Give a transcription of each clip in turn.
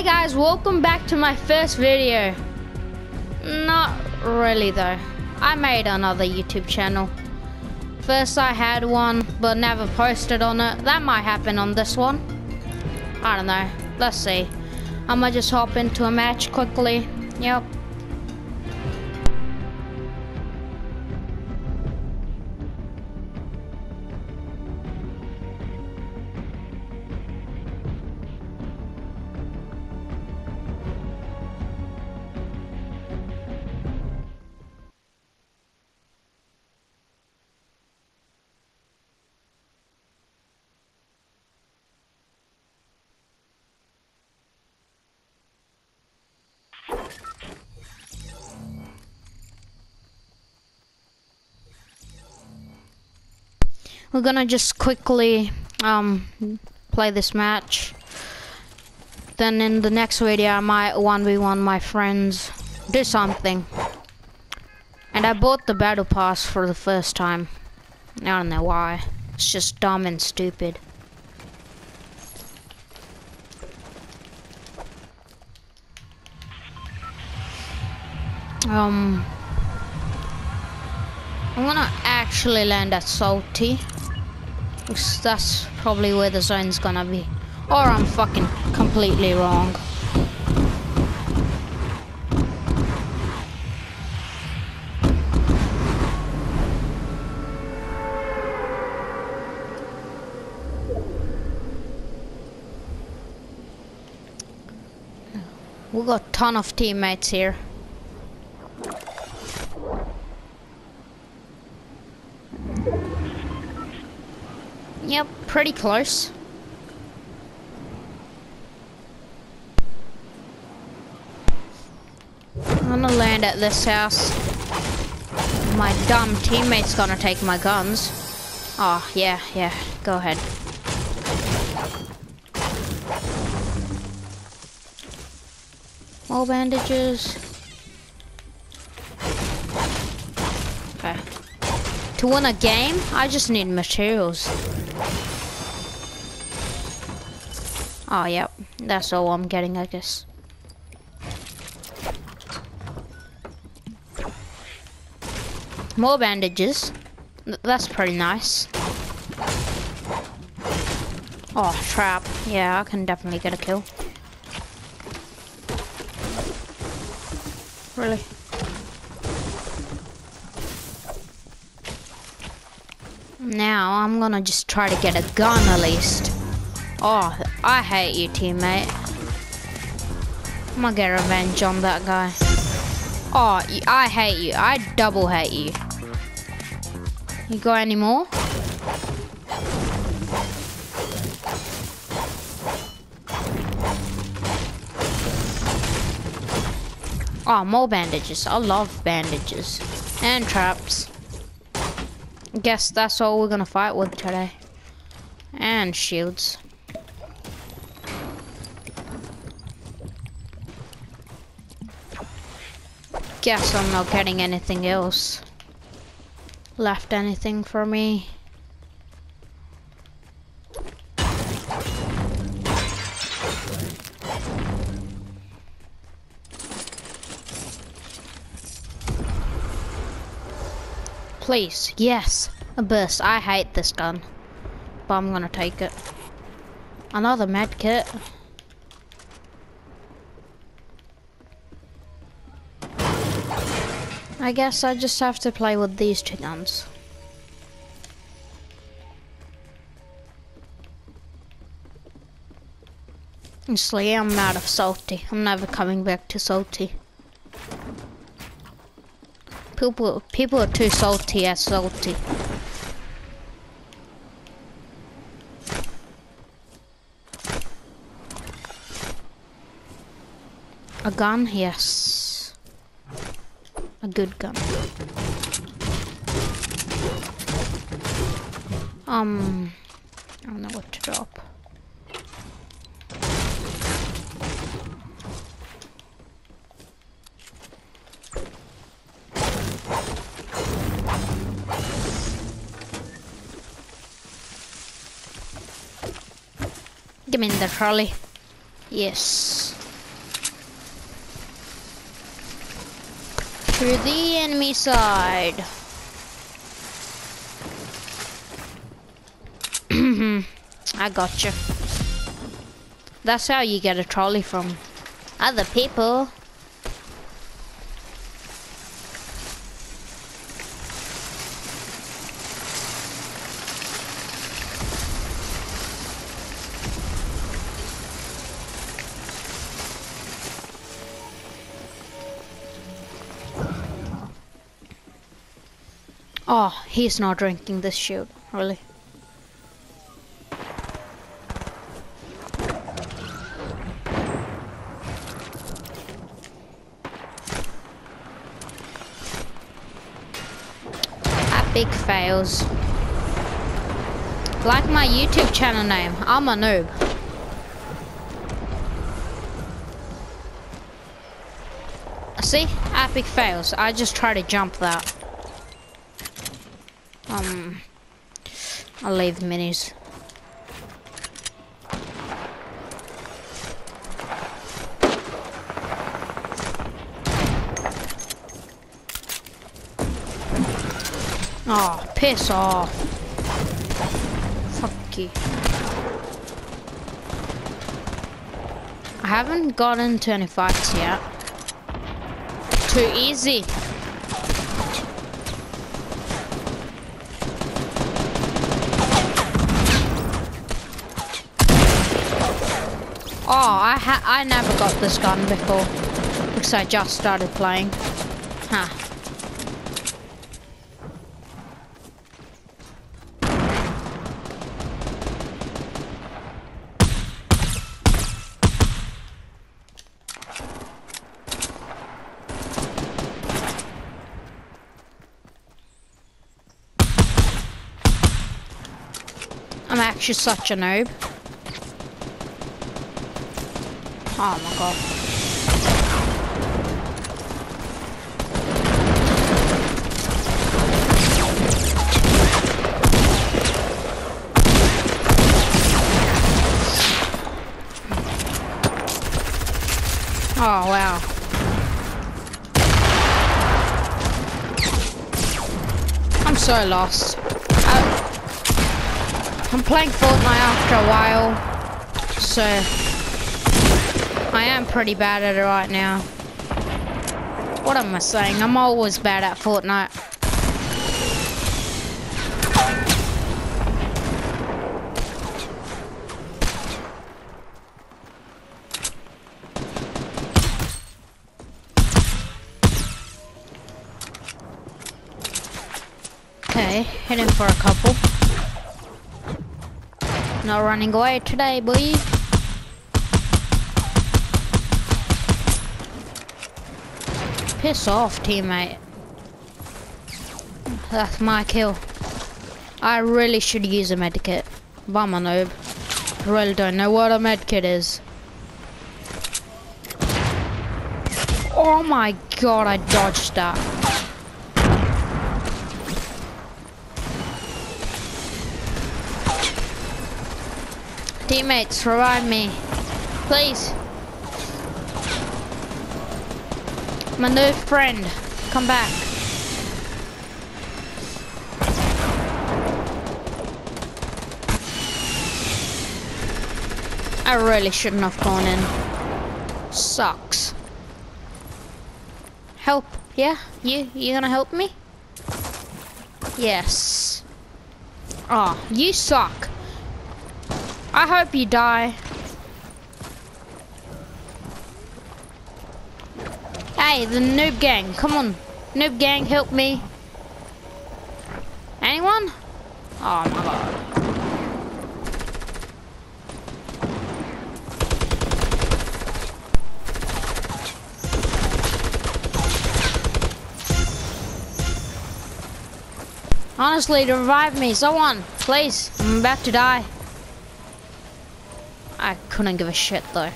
Hi guys, welcome back to my first video. Not really though. I made another YouTube channel. First I had one, but never posted on it. That might happen on this one. I don't know. Let's see. I'ma just hop into a match quickly. Yep. We're gonna just quickly um play this match. Then in the next video I might 1v1 my friends. Do something. And I bought the battle pass for the first time. I don't know why. It's just dumb and stupid. Um I'm gonna actually land at Salty. That's probably where the zone's gonna be. Or I'm fucking completely wrong. We got a ton of teammates here. Yep, pretty close. I'm gonna land at this house. My dumb teammate's gonna take my guns. Oh, yeah, yeah, go ahead. More bandages. To win a game, I just need materials. Oh, yep. That's all I'm getting, I guess. More bandages. That's pretty nice. Oh, trap. Yeah, I can definitely get a kill. Really? Now, I'm gonna just try to get a gun at least. Oh, I hate you, teammate. I'm gonna get revenge on that guy. Oh, I hate you. I double hate you. You got any more? Oh, more bandages. I love bandages. And traps. Guess that's all we're gonna fight with today. And shields. Guess I'm not getting anything else. Left anything for me? Please, yes, a burst. I hate this gun, but I'm gonna take it. Another med kit. I guess I just have to play with these two guns. Honestly, I'm out of salty. I'm never coming back to salty. People, people are too salty at salty. A gun? Yes. A good gun. Um, I don't know what to drop. him in the trolley. Yes. To the enemy side. I gotcha. That's how you get a trolley from other people. Oh, he's not drinking this shield, really. Epic fails. Like my YouTube channel name, I'm a noob. See? Epic fails. I just try to jump that. Um, I'll leave the minis. Oh, piss off. Fuck you. I haven't gotten to any fights yet. Too easy. Oh, I ha I never got this gun before because I just started playing. Huh. I'm actually such a noob. Oh my god. Oh wow. I'm so lost. I, I'm playing Fortnite after a while, so I am pretty bad at it right now. What am I saying? I'm always bad at Fortnite. Okay, heading for a couple. Not running away today, boy. Piss off, teammate. That's my kill. I really should use a medkit. I'm noob. Really don't know what a medkit is. Oh my god, I dodged that. Teammates, revive me. Please. My new friend, come back. I really shouldn't have gone in. Sucks. Help, yeah? You, you gonna help me? Yes. Oh, you suck. I hope you die. Hey, the noob gang, come on. Noob gang, help me. Anyone? Oh my god. Honestly, to revive me, someone, please. I'm about to die. I couldn't give a shit though.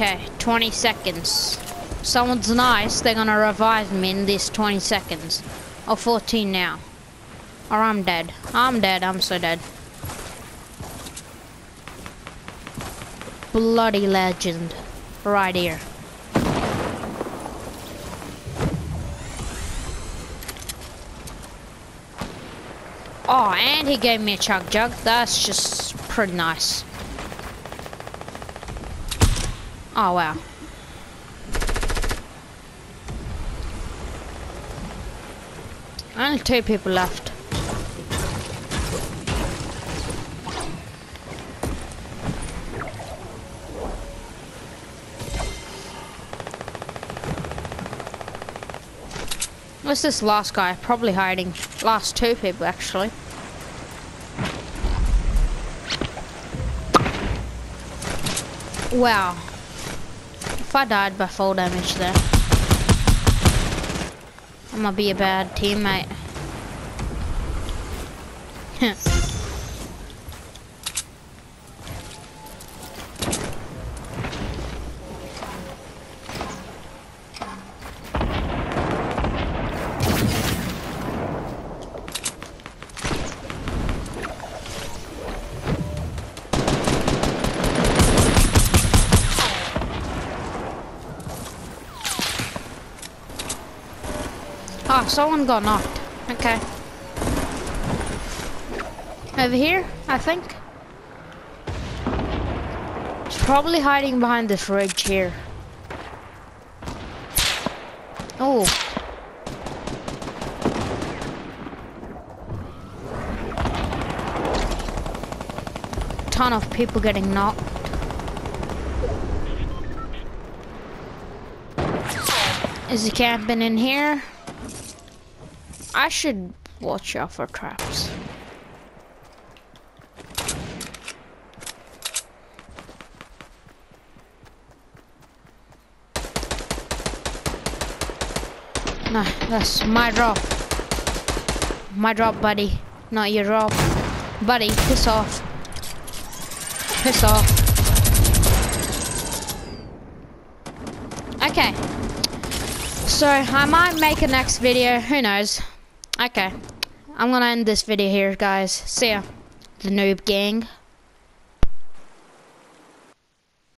Okay, 20 seconds. Someone's nice, they're gonna revive me in these 20 seconds. Or 14 now. Or I'm dead. I'm dead, I'm so dead. Bloody legend. Right here. Oh, and he gave me a chug jug. That's just pretty nice. Oh, wow. Only two people left. What's this last guy? Probably hiding. Last two people, actually. Wow. I died by full damage there, I'm gonna be a bad teammate. Oh, someone got knocked. Okay. Over here, I think. He's probably hiding behind this ridge here. Oh. Ton of people getting knocked. Is he camping in here? I should watch out for traps. No, that's my drop. My drop, buddy. Not your drop. Buddy, piss off. Piss off. Okay. So, I might make a next video. Who knows? Okay. I'm gonna end this video here, guys. See ya. The Noob Gang.